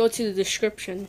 go to the description.